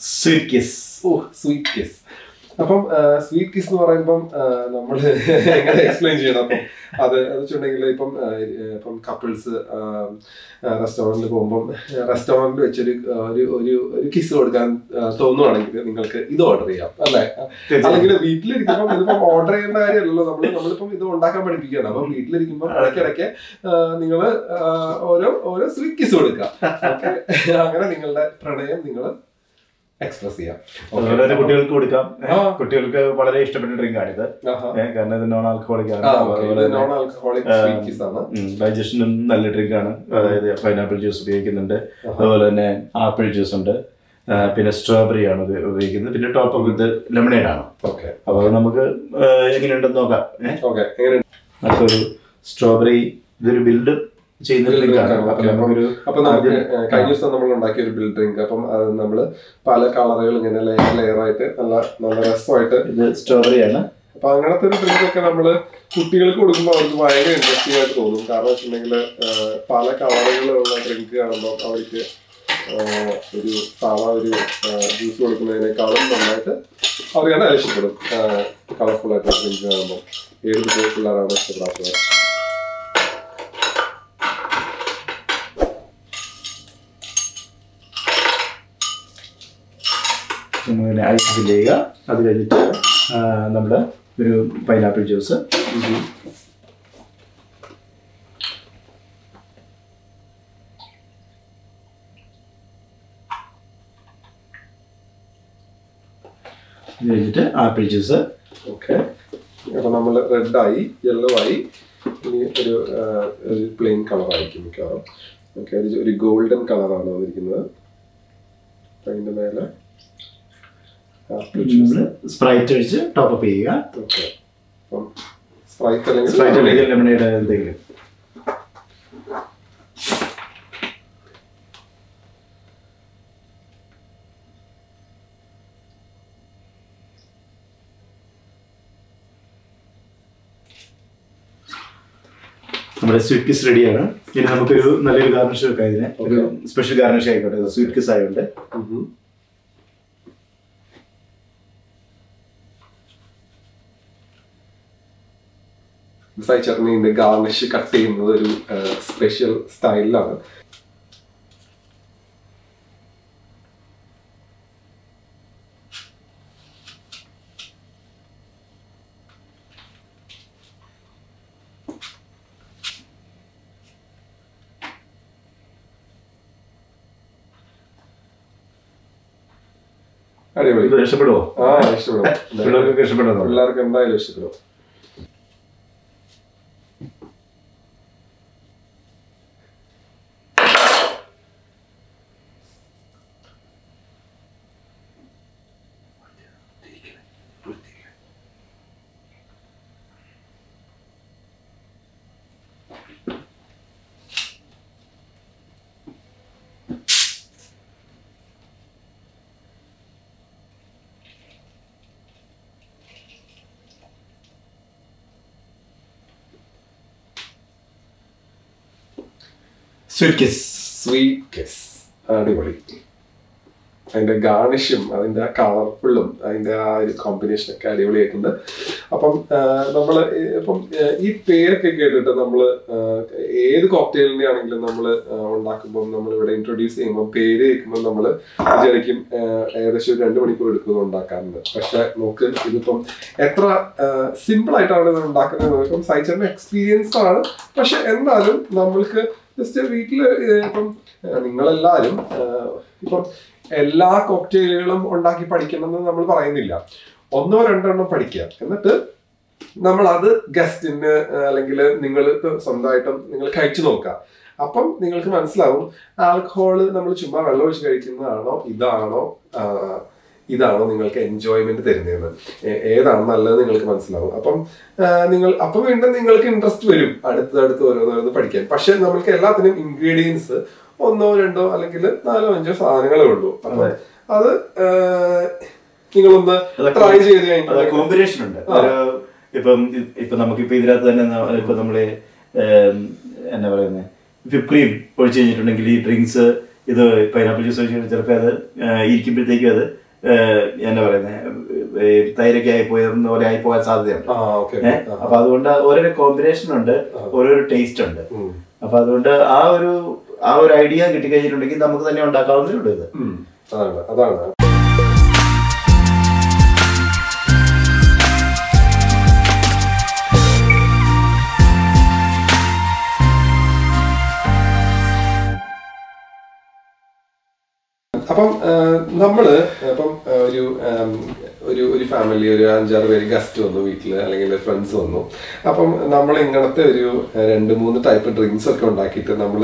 Sweet kiss ഓ sweet kiss അപ്പം sweet kiss എന്ന് പറയുമ്പം നമ്മൾ എങ്ങനെ എക്സ്പ്ലെയിൻ ചെയ്യണം? അപ്പം അത് എന്ന് വെച്ചിട്ടുണ്ടെങ്കിൽ ഇപ്പം ഇപ്പം കപ്പിൾസ് റെസ്റ്റോറന്റിൽ പോകുമ്പം റെസ്റ്റോറന്റിൽ വെച്ചൊരു ഒരു ഒരു ഒരു കിസ് കൊടുക്കാൻ തോന്നുവാണെങ്കിൽ നിങ്ങൾക്ക് ഇത് ഓർഡർ ചെയ്യാം അല്ലേ? അല്ലെങ്കിൽ വീട്ടിലിരിക്കുമ്പോൾ ഇതിപ്പം ഓർഡർ ചെയ്യേണ്ട കാര്യമല്ലല്ലോ. നമ്മൾ നമ്മളിപ്പം ഇത് ഉണ്ടാക്കാൻ പഠിപ്പിക്കുകയാണ്. അപ്പം വീട്ടിലിരിക്കുമ്പോൾ ഇടയ്ക്കിടയ്ക്ക് നിങ്ങൾ ഓരോ ഓരോ സ്വീറ്റ് കിസ് കൊടുക്കുക. അങ്ങനെ നിങ്ങളുടെ പ്രണയം നിങ്ങൾ എക്സ്പ്രസ് ചെയ്യാം. വളരെ കുട്ടികൾക്ക് കൊടുക്കാം. കുട്ടികൾക്ക് വളരെ ഇഷ്ടപ്പെട്ട ഡ്രിങ്ക് ആണിത്. കാരണം ഇത് നോൺ ആൽക്കഹോളിക് ആണ്. അപ്പൊ ഡൈജഷനും നല്ല ഡ്രിങ്ക് ആണ്. അതായത് പൈനാപ്പിൾ ജ്യൂസ് ഉപയോഗിക്കുന്നുണ്ട്. അതുപോലെ തന്നെ ആപ്പിൾ ജ്യൂസ് ഉണ്ട്. പിന്നെ സ്ട്രോബെറി ആണ് ഉപയോഗിക്കുന്നത്. പിന്നെ ടോപ്പ് ഓഫ് ഇത് ലെമണേഡ് ആണ്. ഓക്കെ അപ്പോൾ നമുക്ക് എങ്ങനെയുണ്ടെന്ന് നോക്കാം. ഏ? ഓക്കെ എങ്ങനെ നമുക്കൊരു സ്ട്രോബെറി ഇതൊരു ബിൽഡ് അപ്പൊ നമുക്ക് കഴിഞ്ഞ ദിവസം നമ്മൾ ഉണ്ടാക്കിയ ഒരു ബിൽഡ് ഡ്രിങ്ക് അപ്പം അത് നമ്മൾ പല കളറുകൾ ഇങ്ങനെ ലെയർ ലെയർ ആയിട്ട് നല്ല നല്ല രസമായിട്ട് ഇത് അപ്പൊ അങ്ങനത്തെ ഒരു ഡ്രിങ്ക് ഒക്കെ നമ്മൾ കുട്ടികൾക്ക് കൊടുക്കുമ്പോൾ അവർക്ക് ഭയങ്കര ഇൻട്രസ്റ്റിംഗ് ആയിട്ട് തോന്നും. കാരണം വെച്ചിട്ടുണ്ടെങ്കിൽ പല കളറുകളുള്ള ഡ്രിങ്ക് കാണുമ്പോൾ അവർക്ക് ഒരു സാധാ ഒരു ജ്യൂസ് കൊടുക്കുന്നതിനേക്കാളും നന്നായിട്ട് അവർക്ക് ഇഷ്ടപ്പെടും. കളർഫുൾ ആയിട്ടുള്ള ഡ്രിങ്ക് കാണുമ്പോൾ ഏത് പിള്ളേരാണ് ഇഷ്ടപ്പെടാത്തത്? നമ്മളിങ്ങനെ ഐസ് ഫില്ല് ചെയ്യുക. അത് കഴിഞ്ഞിട്ട് നമ്മൾ ഒരു പൈനാപ്പിൾ ജ്യൂസ് ഇത് കഴിഞ്ഞിട്ട് ആപ്പിൾ ജ്യൂസ് ഓക്കെ അപ്പൊ നമ്മൾ റെഡ് ആയി യെല്ലോ ആയി. ഇനി ഒരു പ്ലെയിൻ കളർ ആയിരിക്കും മിക്കവാറും. ഓക്കെ ഒരു ഗോൾഡൻ കളറാണ് വന്നിരിക്കുന്നത്. അതിന്റെ മേലെ നമ്മൾ സ്പ്രൈറ്റ് ഒഴിച്ച് ടോപ്പ് ചെയ്യുക. സ്പ്രൈറ്റ് അല്ലെങ്കിൽ ലെമണേഡ് എന്തെങ്കിലും. നമ്മുടെ സ്വീറ്റ് കിസ് റെഡിയാണ് ഇനി നമുക്കൊരു നല്ലൊരു ഗാർണിഷ് വെക്കാം ഇതിനെ. ഒരു സ്പെഷ്യൽ ഗാർണിഷ് ആയിക്കോട്ടെ. സ്വീറ്റ് കിസ് ആയതുകൊണ്ട് ചട്നി ഗാർണിഷ് കട്ട് ചെയ്യുന്നത് ഒരു സ്പെഷ്യൽ സ്റ്റൈലിലാണ് അടിപൊളി. ഇഷ്ടപ്പെടുമോ ആ ഇഷ്ടപ്പെടും പിള്ളേർക്കൊക്കെ ഇഷ്ടപ്പെടുന്നു പിള്ളേർക്ക് എന്തായാലും ഇഷ്ടപ്പെടും സ്വീറ്റ് കിസ് സ്വീറ്റ് കിസ് അടിപൊളി. അതിന്റെ ഗാർണിഷും അതിന്റെ ആ കളർഫുള്ളും അതിന്റെ ആ ഒരു കോമ്പിനേഷൻ ഒക്കെ അടിപൊളിയായിട്ടുണ്ട്. അപ്പം നമ്മൾ ഇപ്പം ഈ പേരൊക്കെ കേട്ടിട്ട് നമ്മൾ ഏത് കോക്ടെയിലിന്റെ ആണെങ്കിലും നമ്മൾ ഉണ്ടാക്കുമ്പോൾ നമ്മൾ ഇവിടെ ഇൻട്രൊഡ്യൂസ് ചെയ്യുമ്പോൾ പേര് കേൾക്കുമ്പോൾ നമ്മൾ വിചാരിക്കും ഏകദേശം ഒരു രണ്ട് മണിക്കൂർ എടുക്കുന്നത് ഉണ്ടാക്കാറുണ്ട് പക്ഷെ നമുക്ക് ഇതിപ്പം എത്ര സിമ്പിൾ ആയിട്ടാണ് ഇത് ഉണ്ടാക്കുന്നത്. ഇപ്പം സൈച്ചറിന്റെ എക്സ്പീരിയൻസ് ആണ്. പക്ഷെ എന്നാലും നമ്മൾക്ക് ജസ്റ്റ് വീട്ടിൽ ഇപ്പം നിങ്ങളെല്ലാവരും ഇപ്പം എല്ലാ കോക്ടെയിലുകളും ഉണ്ടാക്കി പഠിക്കണമെന്ന് നമ്മൾ പറയുന്നില്ല. ഒന്നോ രണ്ടെണ്ണം പഠിക്കുക. എന്നിട്ട് നമ്മൾ അത് ഗസ്റ്റിന് അല്ലെങ്കിൽ നിങ്ങൾ സ്വന്തമായിട്ടും നിങ്ങൾ കഴിച്ചു നോക്കുക. അപ്പം നിങ്ങൾക്ക് മനസ്സിലാവും ആൽക്കഹോൾ നമ്മൾ ചുമ്മാ വെള്ളം ഒഴിച്ച് കഴിക്കുന്നതാണോ ഇതാണോ ഇതാണോ നിങ്ങൾക്ക് എൻജോയ്മെന്റ് തരുന്നതെന്ന്? ഏതാണ് നല്ലത് നിങ്ങൾക്ക് മനസ്സിലാവും. അപ്പം നിങ്ങൾ അപ്പം വീണ്ടും നിങ്ങൾക്ക് ഇൻട്രസ്റ്റ് വരും അടുത്തടുത്ത് അടുത്ത് ഓരോന്നോരോന്ന് പഠിക്കാൻ. പക്ഷെ നമ്മൾക്ക് എല്ലാത്തിനും ഇൻഗ്രീഡിയൻസ് ഒന്നോ രണ്ടോ അല്ലെങ്കിൽ നാലോ അഞ്ചോ സാധനങ്ങളേ ഉള്ളൂ. അപ്പൊ അത്. നിങ്ങളൊന്ന് ട്രൈ ചെയ്ത് കഴിഞ്ഞാൽ കോമ്പിനേഷൻ ഉണ്ട്. ഇപ്പം ഇപ്പൊ നമുക്കിപ്പോ ഇതിനകത്ത് തന്നെ ഇപ്പൊ നമ്മൾ എന്നാ പറയുന്നത് വിപ്പ് ക്രീം ഒഴിച്ചു കഴിഞ്ഞിട്ടുണ്ടെങ്കിൽ ഈ ഡ്രിങ്ക്സ് ഇത് പൈനാപ്പിൾ ജ്യൂസ് ഒഴിച്ചു ചിലപ്പോൾ അത് ഇരിക്കുമ്പോഴത്തേക്കും അത് എന്നാ പറയുന്നത് തൈരൊക്കെ ആയി പോയെന്ന പോലെ ആയി പോകാൻ സാധ്യതയുണ്ട്? അപ്പൊ അതുകൊണ്ട് ഓരോരോ കോമ്പിനേഷൻ ഉണ്ട് ഓരോരോ ടേസ്റ്റ് ഉണ്ട്. അപ്പൊ അതുകൊണ്ട് ആ ഒരു ആ ഒരു ഐഡിയ കിട്ടിക്കഴിഞ്ഞിട്ടുണ്ടെങ്കിൽ നമുക്ക് തന്നെ ഉണ്ടാക്കാവുന്നേ ഉള്ളൂ ഇത്. അതാണ് അതാണ്. അപ്പം നമ്മൾ അപ്പം ഒരു ഒരു ഒരു ഫാമിലി ഒരു അഞ്ചാറ് പേര് ഗസ്റ്റ് വന്നു വീട്ടിൽ അല്ലെങ്കിൽ ഫ്രണ്ട്സ് വന്നു. അപ്പം നമ്മൾ ഇങ്ങനത്തെ ഒരു രണ്ട് മൂന്ന് ടൈപ്പ് ഡ്രിങ്ക്സ് ഒക്കെ ഉണ്ടാക്കിയിട്ട് നമ്മൾ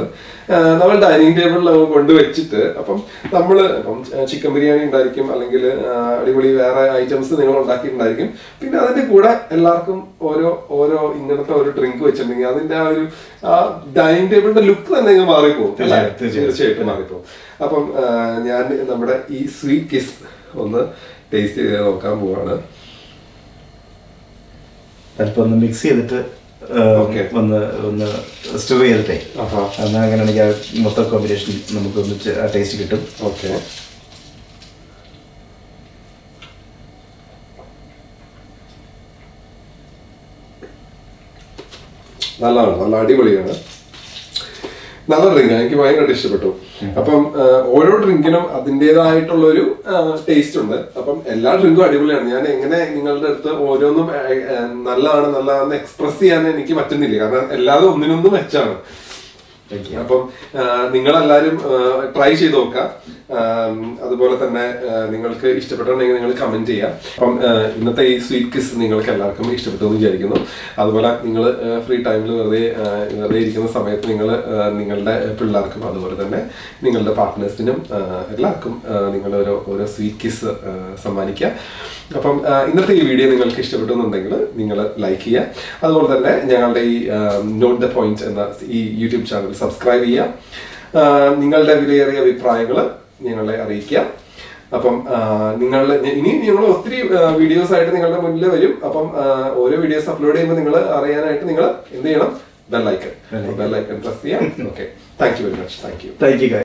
നമ്മൾ ഡൈനിങ് ടേബിളിൽ നമ്മൾ കൊണ്ടുവച്ചിട്ട് അപ്പം നമ്മൾ ഇപ്പം ചിക്കൻ ബിരിയാണി ഉണ്ടായിരിക്കും അല്ലെങ്കിൽ അടിപൊളി വേറെ ഐറ്റംസ് നിങ്ങൾ ഉണ്ടാക്കിയിട്ടുണ്ടായിരിക്കും. പിന്നെ അതിന്റെ കൂടെ എല്ലാവർക്കും ഓരോ ഓരോ ഇങ്ങനത്തെ ഒരു ഡ്രിങ്ക് വെച്ചിട്ടുണ്ടെങ്കിൽ അതിന്റെ ആ ഒരു ആ ഡൈനിങ് ടേബിളിന്റെ ലുക്ക് തന്നെ ഇങ്ങനെ മാറിപ്പോകും. തീർച്ചയായിട്ടും മാറിപ്പോകും അപ്പം ഞാൻ നമ്മുടെ ഈ സ്വീറ്റ് കിസ് ഒന്ന് ടേസ്റ്റ് ചെയ്ത് നോക്കാൻ പോവാണ്. അല്പം ഒന്ന് മിക്സ് ചെയ്തിട്ട് ഒന്ന് ഒന്ന് സ്റ്റോർ ചെയ്തിട്ടേ. എന്നാൽ അങ്ങനെയാണെങ്കിൽ ആ മൊത്തം കോമ്പിനേഷൻ നമുക്ക് ഒന്നിച്ച് ആ ടേസ്റ്റ് കിട്ടും. ഓക്കെ നല്ലതാണ്. നല്ല അടിപൊളിയാണ്. നല്ല ഡ്രിങ്കാണ് എനിക്ക് ഭയങ്കരമായിട്ട് ഇഷ്ടപ്പെട്ടു. അപ്പം ഓരോ ഡ്രിങ്കിനും അതിന്റെതായിട്ടുള്ള ഒരു ടേസ്റ്റ് ഉണ്ട്. അപ്പം എല്ലാ ഡ്രിങ്കും അടിപൊളിയാണ്. ഞാൻ എങ്ങനെ നിങ്ങളുടെ അടുത്ത് ഓരോന്നും നല്ലതാണ് നല്ലതാണെന്ന് എക്സ്പ്രസ് ചെയ്യാൻ എനിക്ക് പറ്റുന്നില്ല. കാരണം എല്ലാതും ഒന്നിനൊന്നും മെച്ചാണ് അപ്പം നിങ്ങളെല്ലാരും ട്രൈ ചെയ്ത് നോക്കാം അതുപോലെ തന്നെ നിങ്ങൾക്ക് ഇഷ്ടപ്പെട്ടുണ്ടെങ്കിൽ നിങ്ങൾ കമന്റ് ചെയ്യാം. അപ്പം ഇന്നത്തെ ഈ സ്വീറ്റ് കിസ് നിങ്ങൾക്ക് എല്ലാവർക്കും ഇഷ്ടപ്പെട്ടു എന്ന് വിചാരിക്കുന്നു. അതുപോലെ നിങ്ങൾ ഫ്രീ ടൈമിൽ വെറുതെ വെറുതെ ഇരിക്കുന്ന സമയത്ത് നിങ്ങൾ നിങ്ങളുടെ പിള്ളേർക്കും അതുപോലെ തന്നെ നിങ്ങളുടെ പാർട്ട്നേഴ്സിനും എല്ലാവർക്കും നിങ്ങൾ ഓരോ ഓരോ സ്വീറ്റ് കിസ് സമ്മാനിക്കുക. അപ്പം ഇന്നത്തെ ഈ വീഡിയോ നിങ്ങൾക്ക് ഇഷ്ടപ്പെട്ടു എന്നുണ്ടെങ്കിൽ നിങ്ങൾ ലൈക്ക് ചെയ്യുക. അതുപോലെ തന്നെ ഞങ്ങളുടെ ഈ നോട്ട് ദ പോയിന്റ് എന്ന ഈ യൂട്യൂബ് ചാനൽ സബ്സ്ക്രൈബ് ചെയ്യുക. നിങ്ങളുടെ വിലയേറിയ അഭിപ്രായങ്ങൾ ഞങ്ങളെ അറിയിക്കുക അപ്പം നിങ്ങൾ ഇനി നിങ്ങൾ ഒത്തിരി വീഡിയോസ് ആയിട്ട് നിങ്ങളുടെ മുന്നിൽ വരും. അപ്പം ഓരോ വീഡിയോസ് അപ്ലോഡ് ചെയ്യുമ്പോൾ നിങ്ങൾ അറിയാനായിട്ട് നിങ്ങൾ എന്ത് ചെയ്യണം? Bell icon bell icon press ചെയ്യാം. Okay thank you very much thank you thank you